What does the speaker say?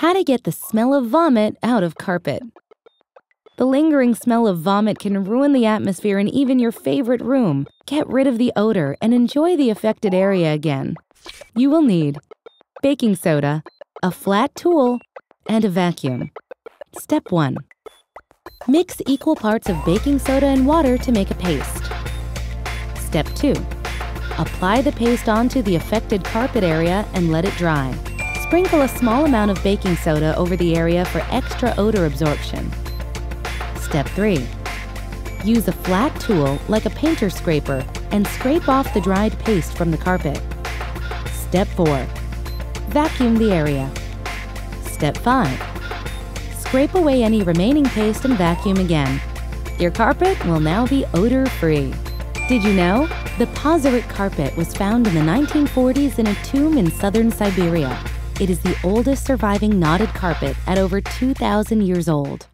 How to get the smell of vomit out of carpet. The lingering smell of vomit can ruin the atmosphere in even your favorite room. Get rid of the odor and enjoy the affected area again. You will need baking soda, a flat tool, and a vacuum. Step 1. Mix equal parts of baking soda and water to make a paste. Step 2. Apply the paste onto the affected carpet area and let it dry. Sprinkle a small amount of baking soda over the area for extra odor absorption. Step 3. Use a flat tool like a painter scraper and scrape off the dried paste from the carpet. Step 4. Vacuum the area. Step 5. Scrape away any remaining paste and vacuum again. Your carpet will now be odor-free. Did you know? The Pazyryk carpet was found in the 1940s in a tomb in southern Siberia. It is the oldest surviving knotted carpet at over 2,000 years old.